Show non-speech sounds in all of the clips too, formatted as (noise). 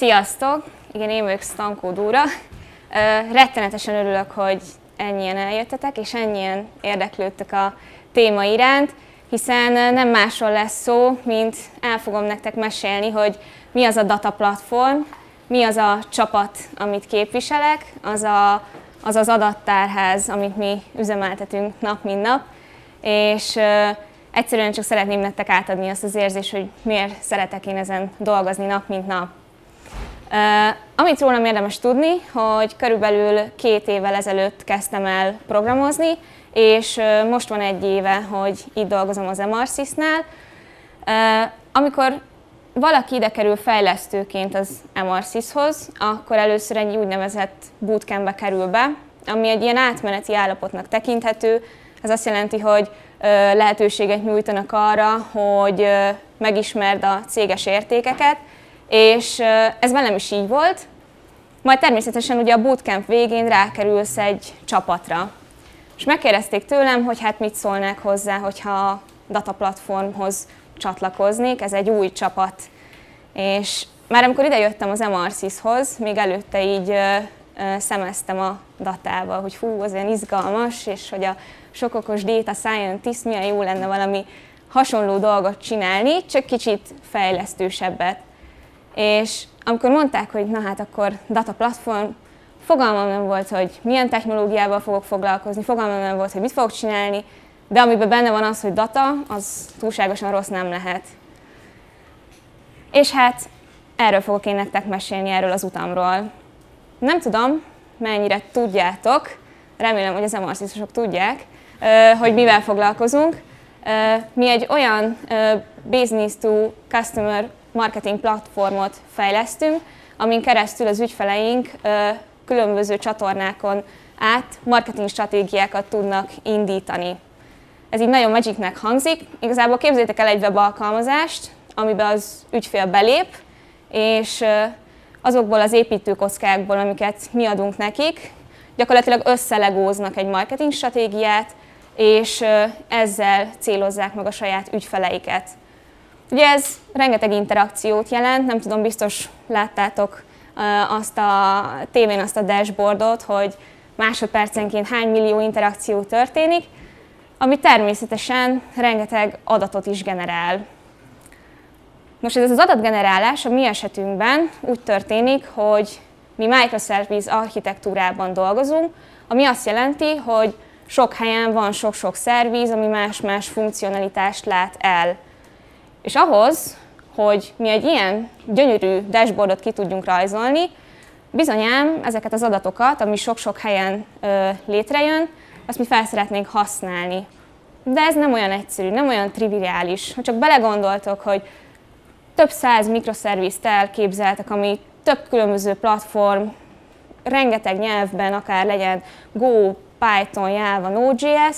Sziasztok! Igen, én vagyok Stankó Dóra. Rettenetesen örülök, hogy ennyien eljöttetek, és ennyien érdeklődtek a téma iránt, hiszen nem másról lesz szó, mint el fogom nektek mesélni, hogy mi az a data platform, mi az a csapat, amit képviselek, az a, az, az adattárház, amit mi üzemeltetünk nap, mint nap, és egyszerűen csak szeretném nektek átadni azt az érzést, hogy miért szeretek én ezen dolgozni nap, mint nap. Amit rólam érdemes tudni, hogy körülbelül két évvel ezelőtt kezdtem el programozni, és most van egy éve, hogy itt dolgozom az MRSIS-nál. Uh, amikor valaki ide kerül fejlesztőként az MRSIS-hoz, akkor először egy úgynevezett bootcampbe kerül be, ami egy ilyen átmeneti állapotnak tekinthető. Ez azt jelenti, hogy lehetőséget nyújtanak arra, hogy megismerd a céges értékeket, és ez velem is így volt. Majd természetesen ugye a bootcamp végén rákerülsz egy csapatra. És megkérdezték tőlem, hogy hát mit szólnák hozzá, hogyha a data platformhoz csatlakoznék, ez egy új csapat. És már amikor idejöttem az MRCIS-hoz, még előtte így szemeztem a datával, hogy hú, az olyan izgalmas, és hogy a sokokos data scientist milyen jó lenne valami hasonló dolgot csinálni, csak kicsit fejlesztősebbet. És amikor mondták, hogy na hát akkor data platform, fogalmam nem volt, hogy milyen technológiával fogok foglalkozni, fogalmam nem volt, hogy mit fogok csinálni, de amiben benne van az, hogy data, az túlságosan rossz nem lehet. És hát erről fogok én nektek mesélni, erről az utamról. Nem tudom, mennyire tudjátok, remélem, hogy az emarszisosok tudják, hogy mivel foglalkozunk. Mi egy olyan business to customer marketing platformot fejlesztünk, amin keresztül az ügyfeleink különböző csatornákon át marketing stratégiákat tudnak indítani. Ez így nagyon magicnek hangzik. Igazából képzeljétek el egy webalkalmazást, amiben az ügyfél belép, és azokból az építőkockákból, amiket mi adunk nekik, gyakorlatilag összelegóznak egy marketing stratégiát, és ezzel célozzák meg a saját ügyfeleiket. Ugye ez rengeteg interakciót jelent, nem tudom, biztos láttátok azt a tévén azt a dashboardot, hogy másodpercenként hány millió interakció történik, ami természetesen rengeteg adatot is generál. Most ez az adatgenerálás a mi esetünkben úgy történik, hogy mi microservice architektúrában dolgozunk, ami azt jelenti, hogy sok helyen van sok-sok szerviz, ami más-más funkcionalitást lát el. És ahhoz, hogy mi egy ilyen gyönyörű dashboardot ki tudjunk rajzolni, bizonyám ezeket az adatokat, ami sok-sok helyen ö, létrejön, azt mi fel szeretnénk használni. De ez nem olyan egyszerű, nem olyan triviális. Ha csak belegondoltok, hogy több száz mikroszervizt elképzeltek, ami több különböző platform, rengeteg nyelvben, akár legyen Go, Python, Java, Node.js,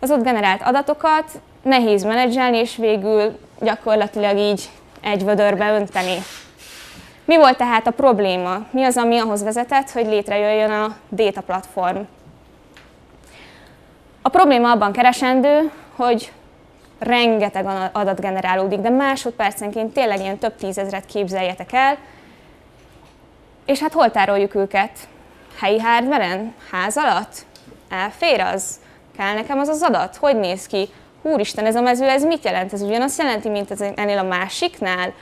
az ott generált adatokat nehéz menedzselni, és végül gyakorlatilag így egy vödörbe önteni. Mi volt tehát a probléma? Mi az, ami ahhoz vezetett, hogy létrejöjjön a data platform? A probléma abban keresendő, hogy rengeteg adat generálódik, de másodpercenként tényleg ilyen több tízezret képzeljetek el, és hát hol tároljuk őket? Helyi hardveren? Ház alatt? Elfér az? Kell nekem az az adat? Hogy néz ki? Úristen, ez a mező, ez mit jelent? Ez ugyanazt jelenti, mint ez ennél a másiknál?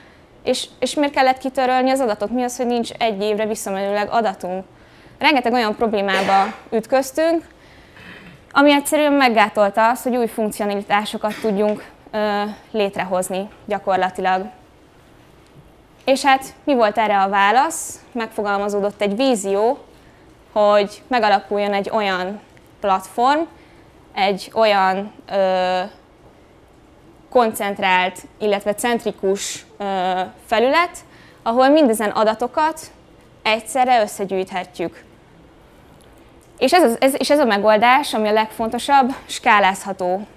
És, és miért kellett kitörölni az adatot? Mi az, hogy nincs egy évre visszamenőleg adatunk? Rengeteg olyan problémába ütköztünk, ami egyszerűen meggátolta azt, hogy új funkcionalitásokat tudjunk ö, létrehozni gyakorlatilag. És hát mi volt erre a válasz? Megfogalmazódott egy vízió, hogy megalakuljon egy olyan platform, egy olyan ö, koncentrált, illetve centrikus ö, felület, ahol mindezen adatokat egyszerre összegyűjthetjük. És ez, az, ez, és ez a megoldás, ami a legfontosabb, skálázható.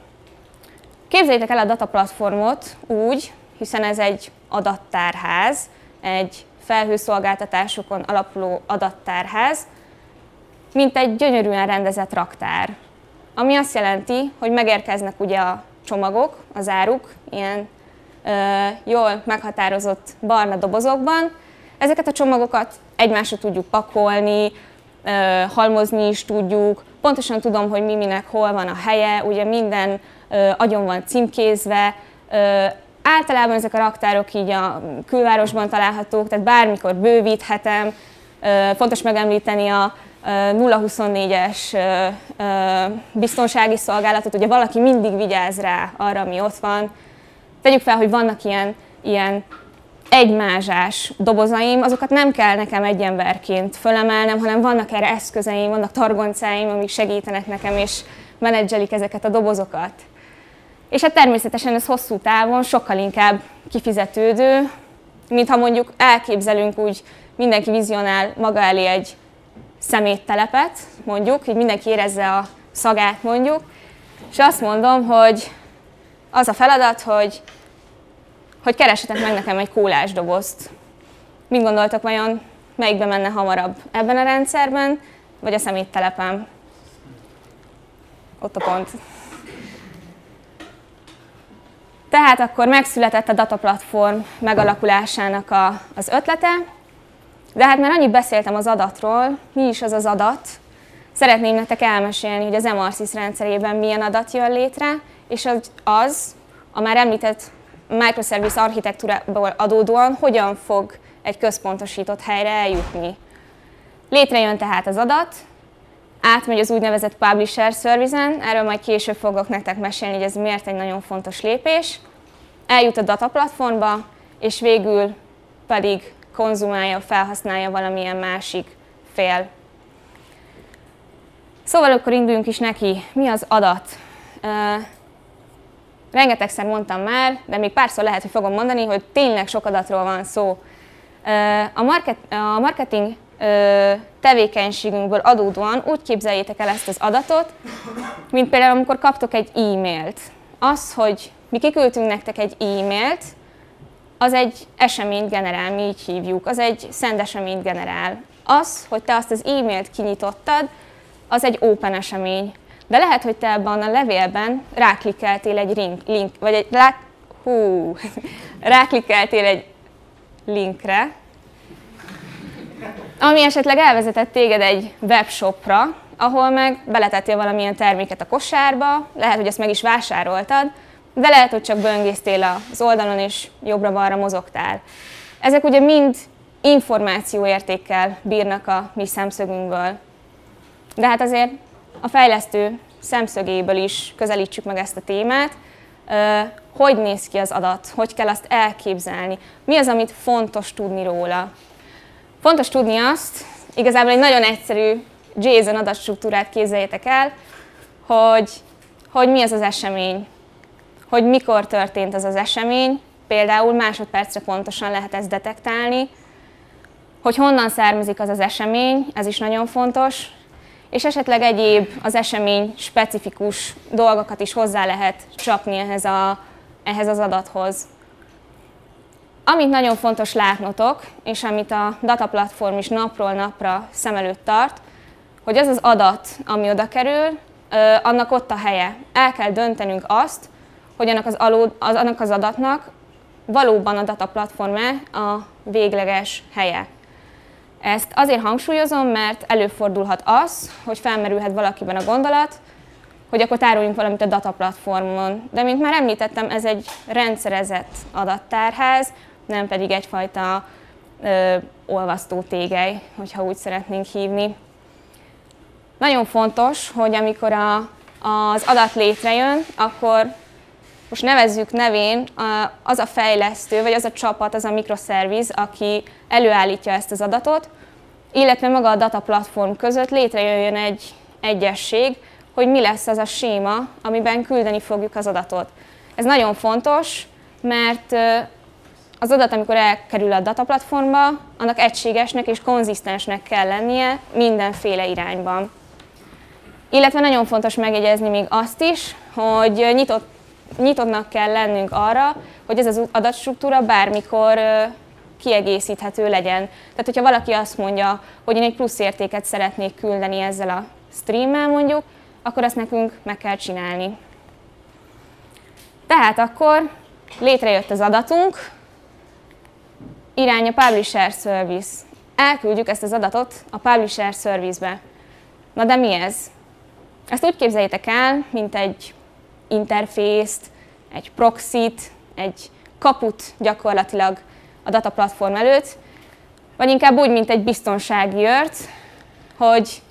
Képzeljétek el a data platformot úgy, hiszen ez egy adattárház, egy felhőszolgáltatásokon alapuló adattárház, mint egy gyönyörűen rendezett raktár. Ami azt jelenti, hogy megérkeznek ugye a csomagok, az áruk, ilyen ö, jól meghatározott barna dobozokban, Ezeket a csomagokat egymásra tudjuk pakolni, halmozni is tudjuk, pontosan tudom, hogy mi minek hol van a helye, ugye minden agyon van címkézve, általában ezek a raktárok így a külvárosban találhatók, tehát bármikor bővíthetem, fontos megemlíteni a 024-es biztonsági szolgálatot, ugye valaki mindig vigyáz rá arra, ami ott van. Tegyük fel, hogy vannak ilyen, ilyen egymázsás dobozaim, azokat nem kell nekem egy emberként fölemelnem, hanem vannak erre eszközeim, vannak targoncáim, amik segítenek nekem, és menedzselik ezeket a dobozokat. És hát természetesen ez hosszú távon sokkal inkább kifizetődő, mint ha mondjuk elképzelünk úgy, mindenki vizionál maga elé egy szeméttelepet, mondjuk, így mindenki érezze a szagát mondjuk, és azt mondom, hogy az a feladat, hogy, hogy keresetek meg nekem egy kólás dobozt. Mit gondoltak vajon, melyikbe menne hamarabb? Ebben a rendszerben, vagy a szeméttelepen? Ott a pont. Tehát akkor megszületett a dataplatform megalakulásának a, az ötlete, de hát már annyit beszéltem az adatról, mi is az az adat, szeretném nektek elmesélni, hogy az MRSIS rendszerében milyen adat jön létre, és az, a már említett microservice architektúrából adódóan hogyan fog egy központosított helyre eljutni. Létrejön tehát az adat, átmegy az úgynevezett Publisher Service-en, erről majd később fogok nektek mesélni, hogy ez miért egy nagyon fontos lépés. Eljut a dataplatformba, és végül pedig konzumálja, felhasználja valamilyen másik fél. Szóval akkor induljunk is neki. Mi az adat? Rengetegszer mondtam már, de még párszor lehet, hogy fogom mondani, hogy tényleg sok adatról van szó. A, market, a marketing tevékenységünkből adódóan úgy képzeljétek el ezt az adatot, mint például amikor kaptok egy e-mailt. Az, hogy mi kiküldtünk nektek egy e-mailt, az egy eseményt generál, mi így hívjuk, az egy szent eseményt generál. Az, hogy te azt az e-mailt kinyitottad, az egy open esemény. De lehet, hogy te ebben a levélben ráklikkeltél egy link, link vagy egy, rá, hú, (laughs) ráklikkeltél egy linkre, ami esetleg elvezetett téged egy webshopra, ahol meg beletettél valamilyen terméket a kosárba, lehet, hogy ezt meg is vásároltad, de lehet, hogy csak böngésztél az oldalon és jobbra-balra mozogtál. Ezek ugye mind információértékkel bírnak a mi szemszögünkből. De hát azért a fejlesztő szemszögéből is közelítsük meg ezt a témát. Hogy néz ki az adat? Hogy kell azt elképzelni? Mi az, amit fontos tudni róla? Fontos tudni azt, igazából egy nagyon egyszerű JSON adatstruktúrát képzeljétek el, hogy, hogy mi az az esemény, hogy mikor történt ez az esemény, például másodpercre pontosan lehet ezt detektálni, hogy honnan származik az az esemény, ez is nagyon fontos, és esetleg egyéb az esemény specifikus dolgokat is hozzá lehet csapni ehhez, a, ehhez az adathoz. Amit nagyon fontos látnotok, és amit a data platform is napról napra szem előtt tart, hogy az az adat, ami oda kerül, annak ott a helye. El kell döntenünk azt, hogy annak az, alud, az, annak az adatnak valóban a data platform a végleges helye. Ezt azért hangsúlyozom, mert előfordulhat az, hogy felmerülhet valakiben a gondolat, hogy akkor tároljunk valamit a data platformon. De mint már említettem, ez egy rendszerezett adattárház, nem pedig egyfajta ö, olvasztó tégely, hogyha úgy szeretnénk hívni. Nagyon fontos, hogy amikor a, az adat létrejön, akkor most nevezzük nevén az a fejlesztő, vagy az a csapat, az a mikroszerviz, aki előállítja ezt az adatot, illetve maga a data platform között létrejöjjön egy egyesség, hogy mi lesz az a séma, amiben küldeni fogjuk az adatot. Ez nagyon fontos, mert az adat, amikor elkerül a dataplatformba, annak egységesnek és konzisztensnek kell lennie mindenféle irányban. Illetve nagyon fontos megjegyezni még azt is, hogy nyitott, nyitottnak kell lennünk arra, hogy ez az adatstruktúra bármikor kiegészíthető legyen. Tehát, hogyha valaki azt mondja, hogy én egy plusz értéket szeretnék küldeni ezzel a streammel mondjuk, akkor ezt nekünk meg kell csinálni. Tehát akkor létrejött az adatunk, irány a Publisher Service. Elküldjük ezt az adatot a Publisher Service-be. Na de mi ez? Ezt úgy képzeljétek el, mint egy interfészt, egy proxit, egy kaput gyakorlatilag a data platform előtt, vagy inkább úgy, mint egy biztonsági ört, hogy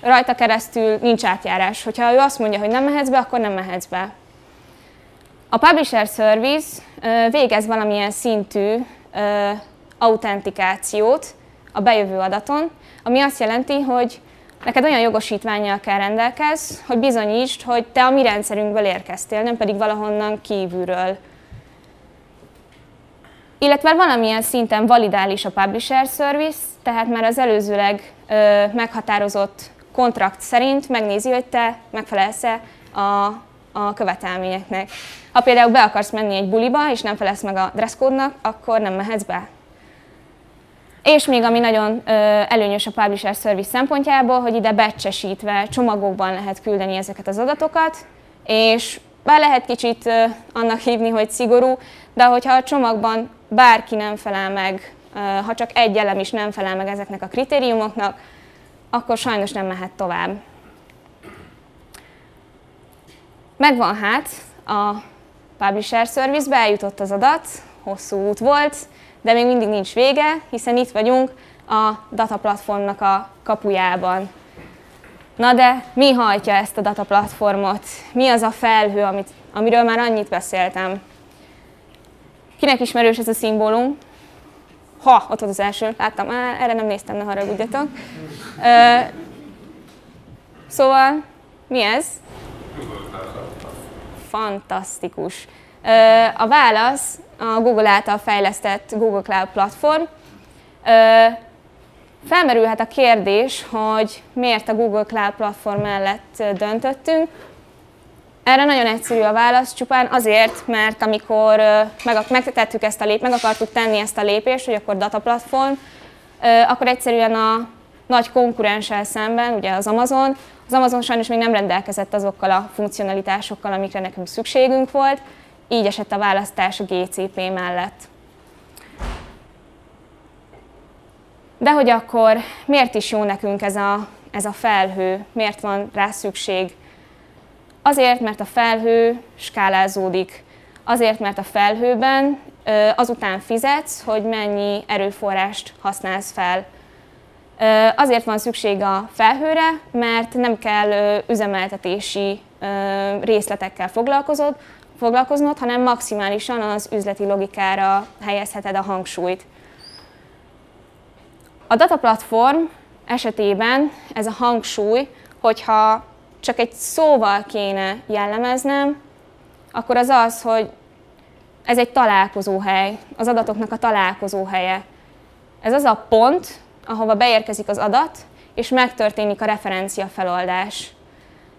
rajta keresztül nincs átjárás. Hogyha ő azt mondja, hogy nem mehetsz be, akkor nem mehetsz be. A Publisher Service végez valamilyen szintű autentikációt a bejövő adaton, ami azt jelenti, hogy neked olyan jogosítványjal kell rendelkez, hogy bizonyítsd, hogy te a mi rendszerünkből érkeztél, nem pedig valahonnan kívülről. Illetve valamilyen szinten validál is a Publisher Service, tehát már az előzőleg ö, meghatározott kontrakt szerint megnézi, hogy te megfelelsz-e a, a követelményeknek. Ha például be akarsz menni egy buliba, és nem felelsz meg a dresscode-nak, akkor nem mehetsz be. És még ami nagyon előnyös a Publisher Service szempontjából, hogy ide becsesítve csomagokban lehet küldeni ezeket az adatokat, és be lehet kicsit annak hívni, hogy szigorú, de hogyha a csomagban bárki nem felel meg, ha csak egy elem is nem felel meg ezeknek a kritériumoknak, akkor sajnos nem mehet tovább. Megvan hát a Publisher Service-be, eljutott az adat, hosszú út volt, de még mindig nincs vége, hiszen itt vagyunk a data platformnak a kapujában. Na de mi hajtja ezt a data platformot? Mi az a felhő, amit, amiről már annyit beszéltem? Kinek ismerős ez a szimbólum? Ha, ott volt az első, láttam, á, erre nem néztem, ne haragudjatok. Ö, szóval, mi ez? Fantasztikus. Ö, a válasz a Google által fejlesztett Google Cloud platform. Felmerülhet a kérdés, hogy miért a Google Cloud platform mellett döntöttünk. Erre nagyon egyszerű a válasz, csupán azért, mert amikor meg, megtettük ezt a lép, meg akartuk tenni ezt a lépést, hogy akkor data platform, akkor egyszerűen a nagy konkurenssel szemben, ugye az Amazon, az Amazon sajnos még nem rendelkezett azokkal a funkcionalitásokkal, amikre nekünk szükségünk volt, így esett a választás a GCP mellett. De hogy akkor miért is jó nekünk ez a, ez a felhő, miért van rá szükség? Azért, mert a felhő skálázódik. Azért, mert a felhőben azután fizetsz, hogy mennyi erőforrást használsz fel. Azért van szükség a felhőre, mert nem kell üzemeltetési részletekkel foglalkozod, foglalkoznod, hanem maximálisan az üzleti logikára helyezheted a hangsúlyt. A data platform esetében ez a hangsúly, hogyha csak egy szóval kéne jellemeznem, akkor az az, hogy ez egy találkozóhely, az adatoknak a találkozóhelye. Ez az a pont, ahova beérkezik az adat, és megtörténik a referencia feloldás.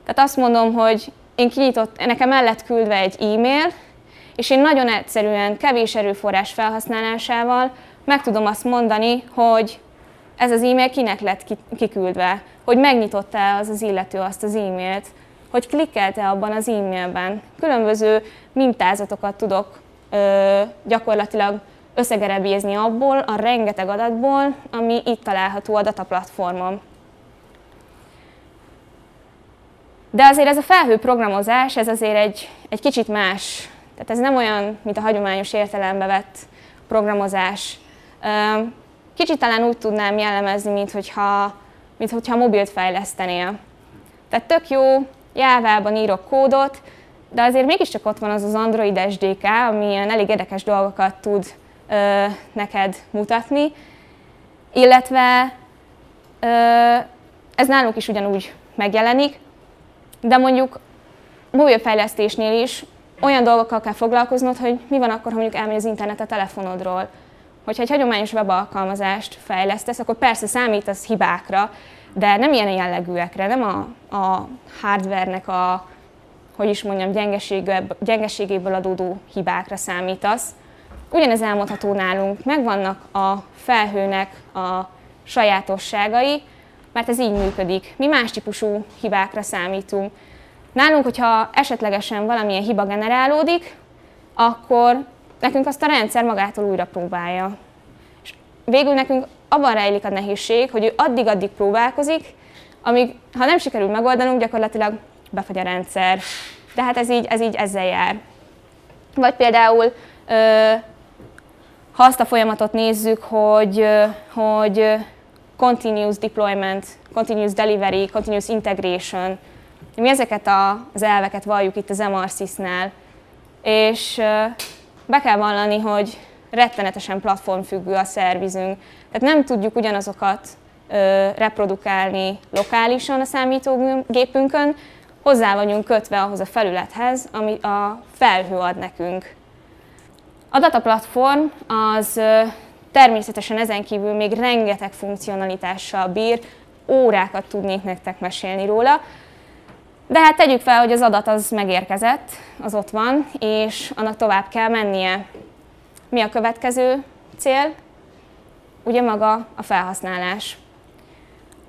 Tehát azt mondom, hogy én kinyitott, nekem el lett küldve egy e-mail, és én nagyon egyszerűen, kevés erőforrás felhasználásával meg tudom azt mondani, hogy ez az e-mail kinek lett kiküldve, hogy megnyitotta-e az az illető azt az e-mailt, hogy klikkelte abban az e-mailben. Különböző mintázatokat tudok ö, gyakorlatilag összegerebézni abból, a rengeteg adatból, ami itt található a data platformon. De azért ez a felhő programozás, ez azért egy, egy kicsit más. Tehát ez nem olyan, mint a hagyományos értelembe vett programozás. Kicsit talán úgy tudnám jellemezni, mint hogyha, mint hogyha mobilt fejlesztenél. Tehát tök jó, Jávában írok kódot, de azért mégiscsak ott van az az Android SDK, ami ilyen elég érdekes dolgokat tud ö, neked mutatni, illetve ö, ez nálunk is ugyanúgy megjelenik, de mondjuk mobilfejlesztésnél is olyan dolgokkal kell foglalkoznod, hogy mi van akkor, ha mondjuk elmegy az internet a telefonodról. Hogyha egy hagyományos webalkalmazást fejlesztesz, akkor persze számítasz hibákra, de nem ilyen jellegűekre, nem a, a hardvernek a, hogy is mondjam, gyengeségéből adódó hibákra számítasz. Ugyanez elmondható nálunk, megvannak a felhőnek a sajátosságai, mert ez így működik. Mi más típusú hibákra számítunk. Nálunk, hogyha esetlegesen valamilyen hiba generálódik, akkor nekünk azt a rendszer magától újra próbálja. És végül nekünk abban rejlik a nehézség, hogy ő addig-addig próbálkozik, amíg, ha nem sikerül megoldanunk, gyakorlatilag befagy a rendszer. De hát ez így, ez így ezzel jár. Vagy például, ha azt a folyamatot nézzük, hogy, hogy continuous deployment, continuous delivery, continuous integration, mi ezeket az elveket valljuk itt az MRSIS-nál, és be kell vallani, hogy rettenetesen platformfüggő a szervizünk. Tehát nem tudjuk ugyanazokat reprodukálni lokálisan a számítógépünkön, hozzá vagyunk kötve ahhoz a felülethez, amit a felhő ad nekünk. A data platform az természetesen ezen kívül még rengeteg funkcionalitással bír, órákat tudnék nektek mesélni róla, de hát tegyük fel, hogy az adat az megérkezett, az ott van, és annak tovább kell mennie. Mi a következő cél? Ugye maga a felhasználás.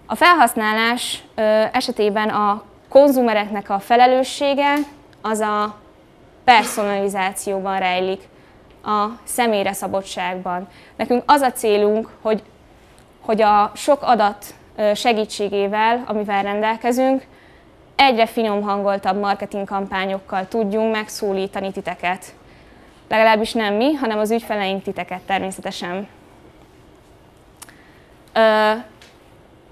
A felhasználás esetében a konzumereknek a felelőssége az a personalizációban rejlik, a személyre szabottságban. Nekünk az a célunk, hogy, hogy a sok adat segítségével, amivel rendelkezünk, egyre finom hangoltabb marketing kampányokkal tudjunk megszólítani titeket. Legalábbis nem mi, hanem az ügyfeleink titeket természetesen. Ö,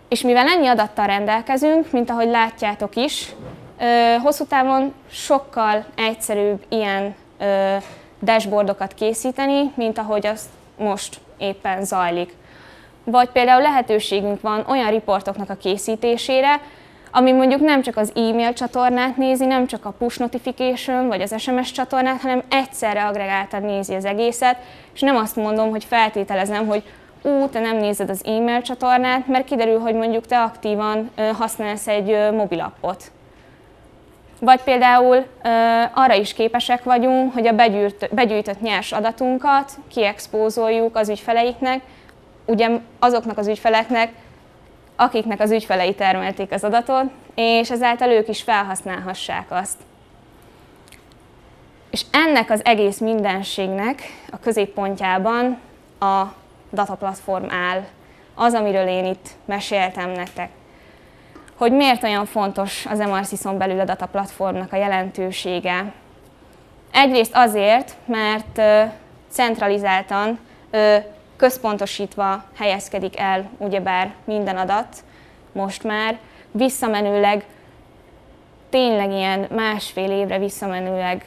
és mivel ennyi adattal rendelkezünk, mint ahogy látjátok is, ö, hosszú távon sokkal egyszerűbb ilyen ö, dashboardokat készíteni, mint ahogy az most éppen zajlik. Vagy például lehetőségünk van olyan riportoknak a készítésére, ami mondjuk nem csak az e-mail csatornát nézi, nem csak a push notification vagy az SMS csatornát, hanem egyszerre agregáltan nézi az egészet, és nem azt mondom, hogy feltételezem, hogy ú, te nem nézed az e-mail csatornát, mert kiderül, hogy mondjuk te aktívan használsz egy mobilappot. Vagy például arra is képesek vagyunk, hogy a begyűjt, begyűjtött nyers adatunkat kiexpózoljuk az ügyfeleiknek, ugye azoknak az ügyfeleknek, akiknek az ügyfelei termelték az adatot, és ezáltal ők is felhasználhassák azt. És ennek az egész mindenségnek a középpontjában a dataplatform áll. Az, amiről én itt meséltem nektek. Hogy miért olyan fontos az MRCIS-on belül a dataplatformnak a jelentősége. Egyrészt azért, mert centralizáltan központosítva helyezkedik el ugyebár minden adat most már, visszamenőleg tényleg ilyen másfél évre visszamenőleg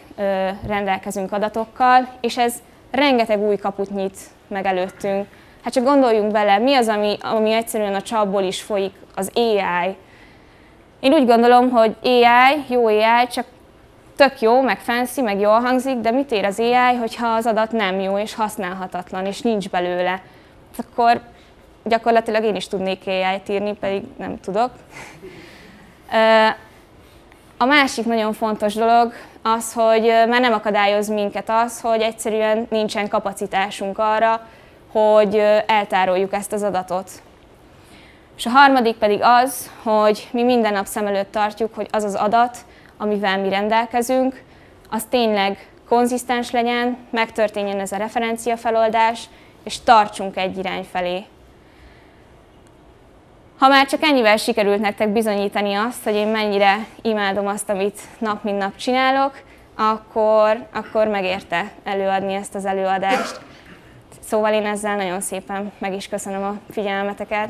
rendelkezünk adatokkal, és ez rengeteg új kaput nyit meg előttünk. Hát csak gondoljunk bele, mi az, ami, ami egyszerűen a csapból is folyik, az AI. Én úgy gondolom, hogy AI, jó AI, csak tök jó, meg fancy, meg jól hangzik, de mit ér az AI, hogyha az adat nem jó és használhatatlan, és nincs belőle? Akkor gyakorlatilag én is tudnék AI-t írni, pedig nem tudok. A másik nagyon fontos dolog az, hogy már nem akadályoz minket az, hogy egyszerűen nincsen kapacitásunk arra, hogy eltároljuk ezt az adatot. És a harmadik pedig az, hogy mi minden nap szem előtt tartjuk, hogy az az adat, amivel mi rendelkezünk, az tényleg konzisztens legyen, megtörténjen ez a referencia feloldás, és tartsunk egy irány felé. Ha már csak ennyivel sikerült nektek bizonyítani azt, hogy én mennyire imádom azt, amit nap mint nap csinálok, akkor, akkor megérte előadni ezt az előadást. Szóval én ezzel nagyon szépen meg is köszönöm a figyelmeteket,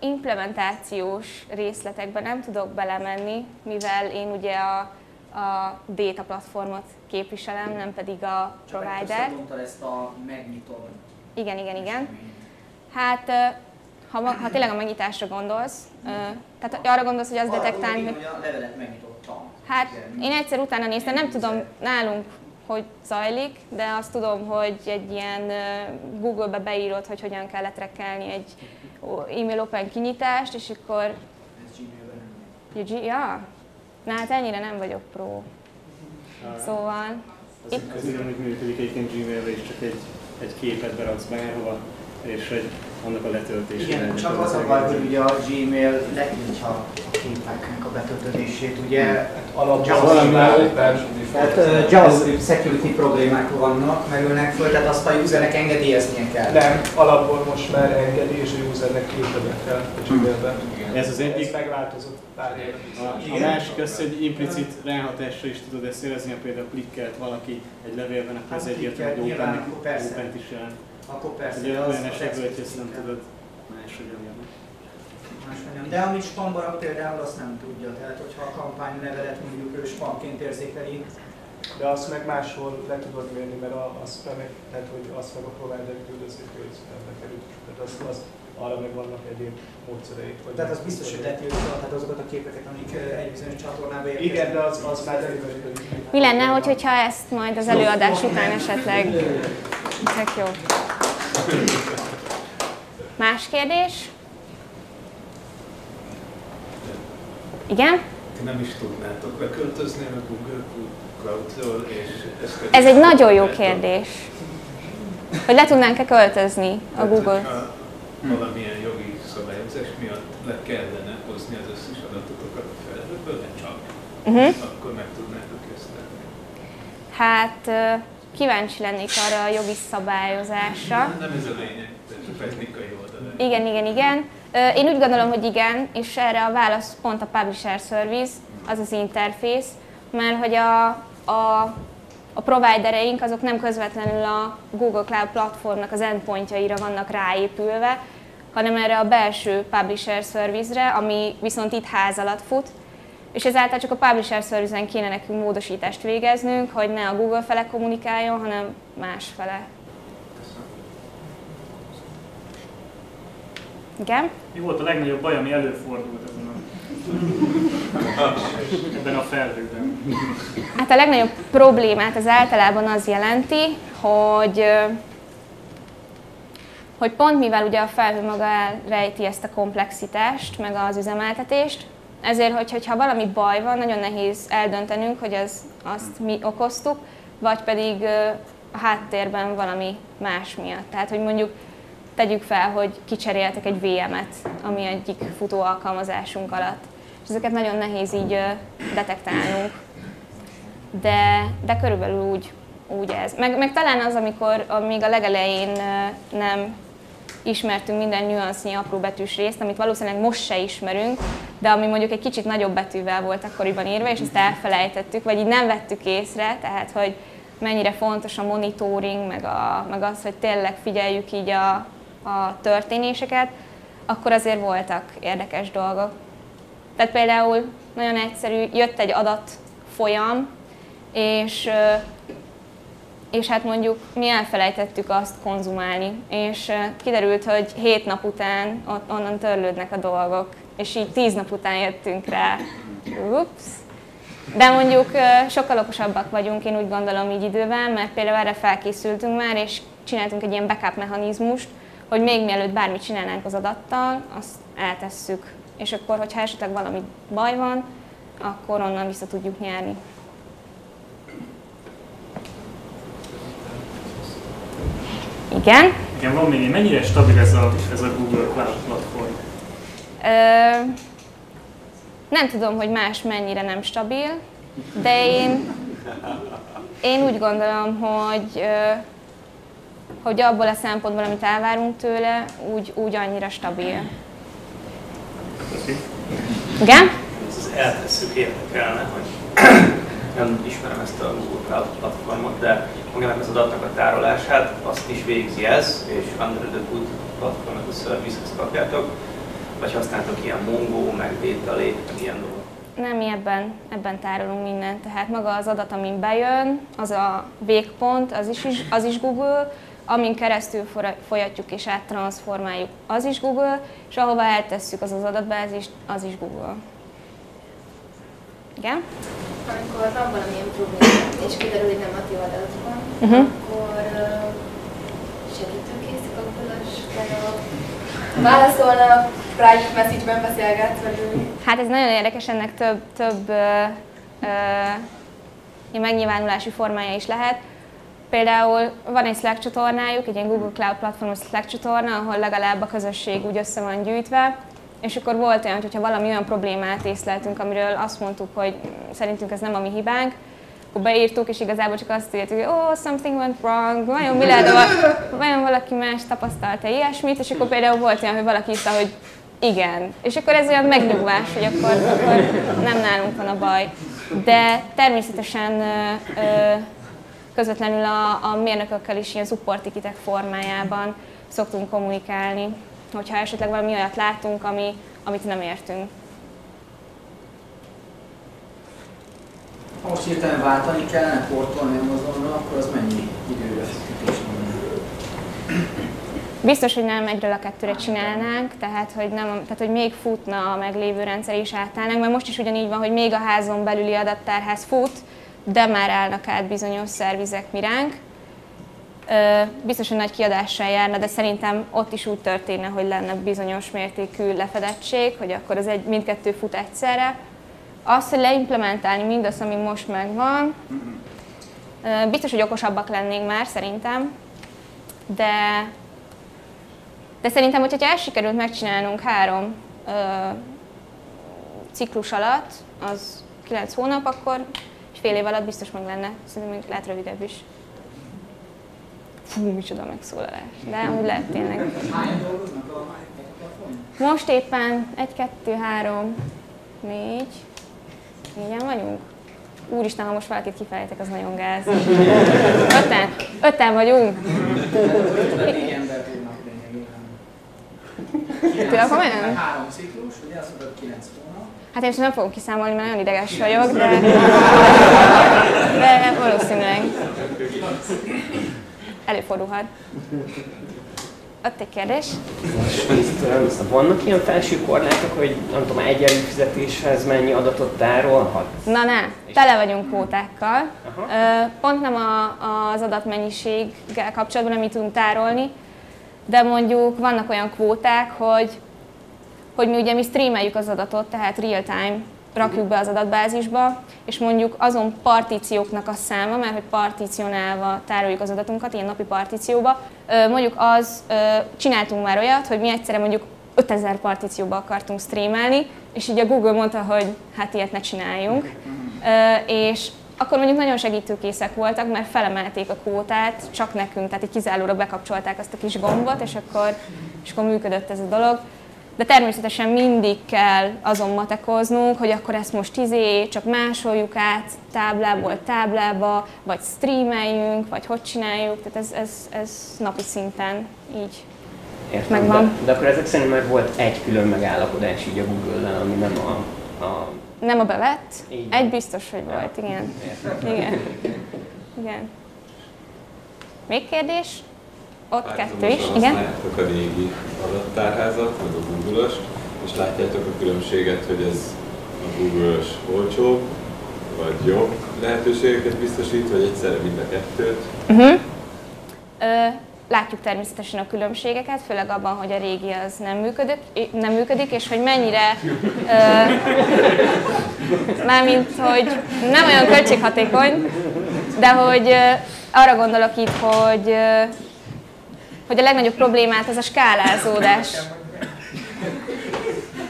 implementációs részletekben nem tudok belemenni, mivel én ugye a, a data platformot képviselem, nem pedig a Csak provider. Csak ezt a megnyitó. Igen, igen, igen. Hát ha, ha tényleg a megnyitásra gondolsz, tehát arra gondolsz, hogy az detektálni, hogy... a levelet megnyitottam. Hát én egyszer utána néztem, nem tudom, nálunk hogy zajlik, de azt tudom, hogy egy ilyen Google-be beírod, hogy hogyan kell letrekelni egy e-mail open kinyitást, és akkor... Ez Gmailben Ja? Na hát ennyire nem vagyok pro. Szóval... Ez, ez ugyanúgy működik egyébként Gmail-be is, csak egy, egy képet beraksz bárhova, és egy, annak a letöltésére. Igen, csak az a baj, hogy ugye a Gmail letiltja a képeknek a betöltődését, ugye tehát uh, JavaScript security problémák vannak, merülnek föl, tehát azt a usernek engedélyeznie kell. Nem, alapból most már engedi, és a usernek küldeni kell a. Ez az Ez egyik. megváltozott pár éve. A, a másik az, hogy implicit ráhatásra is tudod ezt érezni, ha például klikkelt valaki egy levélben, akkor ez Hát egyértelmű, hogy klikkelt, nyilván, open, akkor persze. open is jelent. Akkor persze, Ugye de az- az ezt nem tudod máshogy elérni. Máshogy nem. De amit spamba rak például, azt nem tudja. Tehát, hogyha a kampány nevelet mondjuk ő spamként érzékeli, De azt meg máshol le tudod mérni, mert a, az meg, tehát hogy azt meg a provider küldözik, hogy spambe került. Tehát az, az, arra meg vannak egyéb módszereik. Hogy tehát az biztos, hogy letiltja, tehát azokat a képeket, amik egy bizonyos csatornába érkeznek. Igen, de az, az már delivery Mi lenne, hogy, hogyha ezt majd az előadás után esetleg... Tök jó. Más kérdés? Igen? Nem is tudnátok beköltözni a Google Cloud-ról, és ezt Ez egy nagyon jó kérdés. Hogy le tudnánk-e költözni a Tehát, Google? valamilyen jogi szabályozás miatt le kellene hozni az összes adatotokat a felhőből, de csak, Uh-huh. akkor meg tudnátok ezt tenni. Hát kíváncsi lennék arra a jogi szabályozásra. Nem ez a lényeg, ez a technikai oldala. Igen, igen, igen. Én úgy gondolom, hogy igen, és erre a válasz pont a Publisher Service, az az interfész, mert hogy a, a, a providereink azok nem közvetlenül a Google Cloud platformnak az endpointjaira vannak ráépülve, hanem erre a belső Publisher Service-re, ami viszont itt ház alatt fut, és ezáltal csak a Publisher Service-en kéne nekünk módosítást végeznünk, hogy ne a Google fele kommunikáljon, hanem más fele. Igen? Mi volt a legnagyobb baj, ami előfordult ezen a, ebben a felhőben? Hát a legnagyobb problémát az általában az jelenti, hogy, hogy pont mivel ugye a felhő maga elrejti ezt a komplexitást, meg az üzemeltetést, ezért, hogy, hogyha valami baj van, nagyon nehéz eldöntenünk, hogy az, azt mi okoztuk, vagy pedig a háttérben valami más miatt. Tehát, hogy mondjuk tegyük fel, hogy kicseréltek egy VM-et, ami egyik futó alkalmazásunk alatt. És ezeket nagyon nehéz így detektálnunk de, de körülbelül úgy, úgy ez. Meg, meg talán az, amikor még a legelején nem ismertünk minden nüansznyi apró betűs részt, amit valószínűleg most se ismerünk, de ami mondjuk egy kicsit nagyobb betűvel volt akkoriban írva, és ezt elfelejtettük, vagy így nem vettük észre, tehát hogy mennyire fontos a monitoring, meg, a, meg az, hogy tényleg figyeljük így a, a történéseket, akkor azért voltak érdekes dolgok. Tehát például nagyon egyszerű, jött egy adat folyam, és, és hát mondjuk mi elfelejtettük azt konzumálni, és kiderült, hogy hét nap után onnan törlődnek a dolgok, és így tíz nap után jöttünk rá. Ups. De mondjuk sokkal okosabbak vagyunk, én úgy gondolom így időben, mert például erre felkészültünk már, és csináltunk egy ilyen backup mechanizmust, hogy még mielőtt bármit csinálnánk az adattal, azt eltesszük. És akkor, hogyha esetleg valami baj van, akkor onnan vissza tudjuk nyerni. Igen. Igen, van még mennyire stabil ez a, ez a Google Cloud platform? Nem tudom, hogy más mennyire nem stabil, de én, én úgy gondolom, hogy, hogy abból a szempontból, amit elvárunk tőle, úgy, úgy annyira stabil. Köszi. Igen? Ez eltesszük érdekelne, hogy nem ismerem ezt a Google Cloud platformot, de magának az adatnak a tárolását azt is végzi ez, és Under the Hood platformot a service-hez kapjátok, vagy használtok ilyen Mongo, meg Lake, meg ilyen dolgok. Nem mi ebben, ebben tárolunk mindent. Tehát maga az adat, amin bejön, az a végpont, az is, az is Google, amin keresztül folyatjuk és áttranszformáljuk, az is Google, és ahova eltesszük az az adatbázist, az is Google. Igen? amikor van valamilyen probléma, és kiderül, hogy nem a ti oldalakon, Uh-huh. akkor segítőkészek a Google-os válaszolnak, private message-ben beszélgetsz velük. Hát ez nagyon érdekes, ennek több, több ö, ö, megnyilvánulási formája is lehet. Például van egy Slack csatornájuk, egy ilyen Google Cloud platformos Slack csatorna, ahol legalább a közösség úgy össze van gyűjtve, és akkor volt olyan, hogyha valami olyan problémát észleltünk, amiről azt mondtuk, hogy szerintünk ez nem a mi hibánk, akkor beírtuk, és igazából csak azt írtuk, hogy oh, something went wrong, vajon mi lehet, vajon valaki más tapasztalta ilyesmit, és akkor például volt olyan, hogy valaki írta, hogy igen. És akkor ez olyan megnyugvás, hogy akkor, akkor nem nálunk van a baj. De természetesen ö, ö, közvetlenül a, a mérnökökkel is ilyen support ticketek formájában szoktunk kommunikálni, hogyha esetleg valami olyat látunk, ami, amit nem értünk. Ha most hirtelen váltani kellene, portolni Amazonra, akkor az mennyi időre függés Biztos, hogy nem egyről a kettőre csinálnánk, tehát hogy, nem, tehát hogy még futna a meglévő rendszer is átállnánk, mert most is ugyanígy van, hogy még a házon belüli adattárház fut, de már állnak át bizonyos szervizek miránk. Biztos, hogy nagy kiadással járna, de szerintem ott is úgy történne, hogy lenne bizonyos mértékű lefedettség, hogy akkor az egy, mindkettő fut egyszerre. Az, hogy leimplementálni mindazt, ami most megvan, biztos, hogy okosabbak lennénk már szerintem, de de szerintem, hogyha el sikerült megcsinálnunk három ö, ciklus alatt, az 9 hónap, akkor és fél év alatt biztos meg lenne. Szerintem még lehet rövidebb is. Fú, micsoda megszólalás. De úgy lehet tényleg. Most éppen egy, kettő, három, négy, négyen vagyunk. Úristen, ha most valakit kifejtek, az nagyon gáz. (laughs) Öten, öten vagyunk. 54 ember tudnak lényegében. Komolyan? Három ciklus, ugye azt mondod 9 hónap. Hát én most nem fogom kiszámolni, mert nagyon ideges vagyok, de, (laughs) de valószínűleg előfordulhat. Ott egy kérdés. Vannak ilyen felső korlátok, hogy nem tudom, egy fizetéshez mennyi adatot tárolhat? Na ne, tele vagyunk kvótákkal. Aha. Pont nem a, az adatmennyiséggel kapcsolatban, amit tudunk tárolni, de mondjuk vannak olyan kvóták, hogy, hogy mi ugye mi streameljük az adatot, tehát real time rakjuk be az adatbázisba, és mondjuk azon partícióknak a száma, mert hogy partícionálva tároljuk az adatunkat, ilyen napi partícióba, mondjuk az, csináltunk már olyat, hogy mi egyszerre mondjuk 5000 partícióba akartunk streamelni, és így a Google mondta, hogy hát ilyet ne csináljunk. És akkor mondjuk nagyon segítőkészek voltak, mert felemelték a kvótát csak nekünk, tehát így kizárólag bekapcsolták azt a kis gombot, és akkor, és akkor működött ez a dolog. De természetesen mindig kell azon matekoznunk, hogy akkor ezt most izé, csak másoljuk át táblából táblába, vagy streameljünk, vagy hogy csináljuk, tehát ez, ez, ez napi szinten így Értem, Megvan. De, de akkor ezek szerint meg volt egy külön megállapodás így a Google-lel, ami nem a, a nem a bevett, Így egy biztos, hogy volt, igen. Értem. Igen. Igen. Még kérdés? Ott kettő is, igen. A régi adattárházat, meg a Google-ös, és látjátok a különbséget, hogy ez a Google-ös olcsóbb, vagy jobb lehetőségeket biztosít, vagy egyszerre mind a kettőt. Uh-huh. Ö, látjuk természetesen a különbségeket, főleg abban, hogy a régi az nem működik, nem működik és hogy mennyire, ö, mármint, hogy nem olyan költséghatékony, de hogy ö, arra gondolok itt, hogy, ö, hogy a legnagyobb problémát az a skálázódás.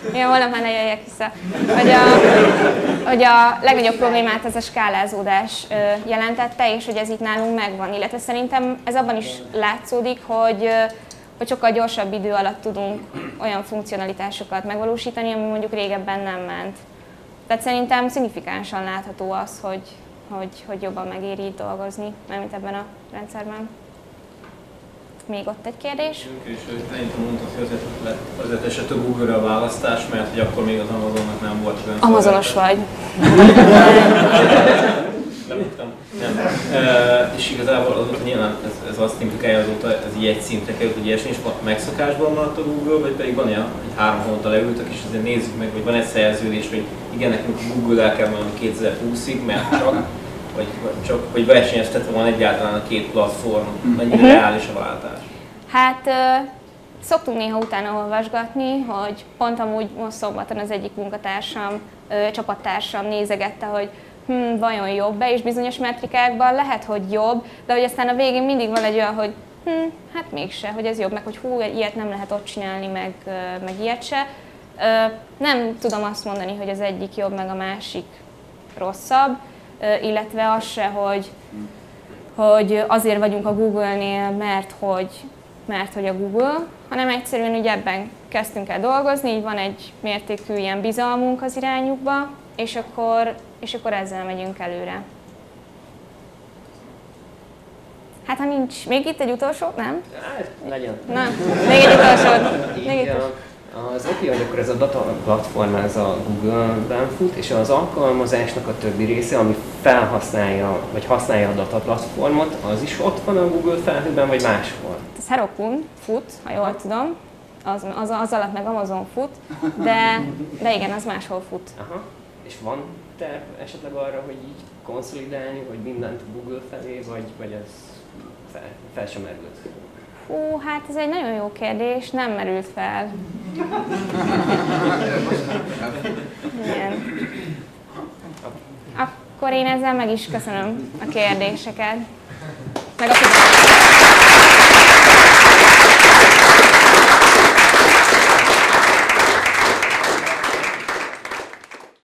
Igen, holnap már ne jöjjek vissza. Hogy a, hogy a legnagyobb problémát az a skálázódás jelentette, és hogy ez itt nálunk megvan. Illetve szerintem ez abban is látszódik, hogy, hogy sokkal gyorsabb idő alatt tudunk olyan funkcionalitásokat megvalósítani, ami mondjuk régebben nem ment. Tehát szerintem szignifikánsan látható az, hogy, hogy, hogy jobban megéri dolgozni, mint ebben a rendszerben. Még ott egy kérdés? És szerintem mondtad, hogy azért, esett a Google-re a választás, mert hogy akkor még az Amazonnak nem volt olyan Amazonos vagy. (laughs) Nem tudtam. Nem. és igazából azóta nyilván ez, ez azt implikálja azóta, ez így egy szintre került, hogy ilyesmi, és megszokásban maradt a Google, vagy pedig van olyan, hogy három hónapta leültek, és azért nézzük meg, hogy van egy szerződés, hogy igen, nekünk a Google el kell valami 2020-ig, mert csak, vagy, vagy csak, hogy versenyeztetve van egyáltalán a két platform, mennyire Mhm. reális a váltás. Hát szoktunk néha utána olvasgatni, hogy pont amúgy most szombaton az egyik munkatársam, csapattársam nézegette, hogy hm, vajon jobb-e, és bizonyos metrikákban lehet, hogy jobb, de hogy aztán a végén mindig van egy olyan, hogy hm, hát mégse, hogy ez jobb, meg hogy hú, ilyet nem lehet ott csinálni, meg, meg ilyet se. Nem tudom azt mondani, hogy az egyik jobb, meg a másik rosszabb, illetve az se, hogy, hogy azért vagyunk a Google-nél, mert hogy, mert hogy a Google, hanem egyszerűen ugye ebben kezdtünk el dolgozni, így van egy mértékű ilyen bizalmunk az irányukba, és akkor, és akkor ezzel megyünk előre. Hát ha nincs, még itt egy utolsó, nem? Hát, legyen. Na, még egy utolsó. Még egy utolsó. Az hogy akkor ez a data platform, ez a Google-ben fut, és az alkalmazásnak a többi része, ami felhasználja, vagy használja a data platformot, az is ott van a Google felhőben, vagy máshol? Ez Heroku fut, ha jól tudom, az, az, az alatt meg Amazon fut, de, de igen, az máshol fut. Aha. És van terv esetleg arra, hogy így konszolidálni, hogy mindent Google felé, vagy, vagy ez fel, fel sem merült? Hú, hát ez egy nagyon jó kérdés, nem merült fel. Igen. Akkor én ezzel meg is köszönöm a kérdéseket. Meg a figyelmet.